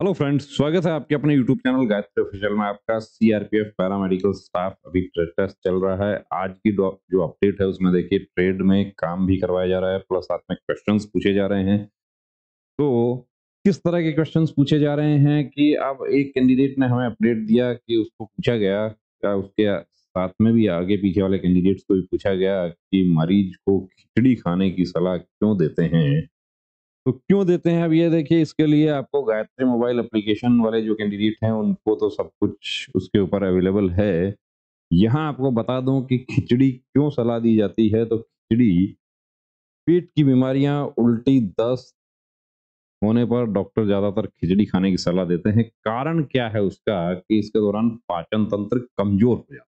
Hello friends स्वागत है आपके अपने यूट्यूब चैनल गायत्री ऑफिशियल में। आपका सीआरपीएफ पैरामेडिकल स्टाफ अभी टेस्ट चल रहा है। आज की जो अपडेट है, उसमें देखिए ट्रेड में काम भी करवाया जा रहा है प्लस साथ में क्वेश्चंस पूछे जा रहे हैं। तो किस तरह के क्वेश्चंस पूछे जा रहे हैं कि अब एक कैंडिडेट ने हमें अपडेट दिया कि उसको पूछा गया क्या उसके साथ में भी आगे पीछे वाले कैंडिडेट्स को भी पूछा गया कि मरीज़ को खिचड़ी खाने की सलाह क्यों देते हैं? तो क्यों देते हैं? अब ये देखिए, इसके लिए आपको गायत्री मोबाइल एप्लीकेशन वाले जो कैंडिडेट हैं, उनको तो सब कुछ उसके ऊपर अवेलेबल है। यहाँ आपको बता दूँ कि खिचड़ी क्यों सलाह दी जाती है? तो खिचड़ी पेट की बीमारियाँ उल्टी दस्त होने पर डॉक्टर ज़्यादातर खिचड़ी खाने की सलाह देते हैं। कारण क्या है उसका कि इसके दौरान पाचन तंत्र कमज़ोर हो जाता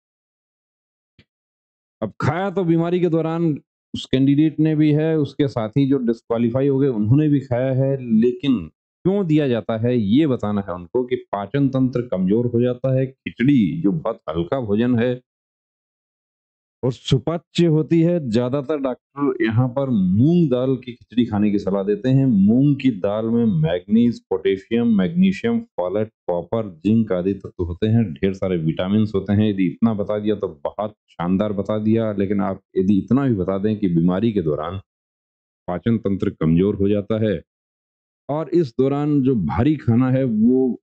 अब खाया तो बीमारी के दौरान उस कैंडिडेट ने भी है, उसके साथ ही जो डिस्कालीफाई हो गए, उन्होंने भी खाया है, लेकिन क्यों दिया जाता है, ये बताना है उनको कि पाचन तंत्र कमज़ोर हो जाता है, खिचड़ी जो बहुत हल्का भोजन है और सुपाच्य होती है। ज़्यादातर डॉक्टर यहाँ पर मूंग दाल की खिचड़ी खाने की सलाह देते हैं। मूंग की दाल में manganese, potassium, magnesium, folate, copper, zinc आदि तत्व होते हैं। ढेर सारे विटामिन होते हैं। यदि इतना बता दिया तो बहुत शानदार बता दिया। लेकिन आप यदि इतना भी बता दें कि बीमारी के दौरान पाचन तंत्र कमज़ोर हो जाता है और इस दौरान जो भारी खाना है वो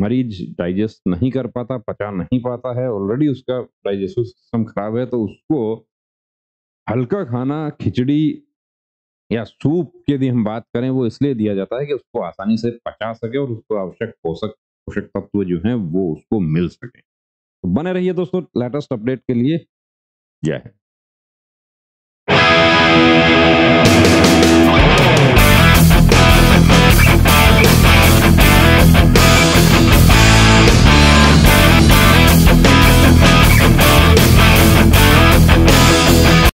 मरीज़ डाइजेस्ट नहीं कर पाता, पचा नहीं पाता है ऑलरेडी उसका डाइजेस्टिव सिस्टम खराब है तो उसको हल्का खाना, खिचड़ी या सूप की यदि हम बात करें, वो इसलिए दिया जाता है कि उसको आसानी से पचा सके और उसको आवश्यक पोषक पोषक तत्व जो हैं, वो उसको मिल सके। तो बने रहिए दोस्तों लेटेस्ट अपडेट के लिए, जय है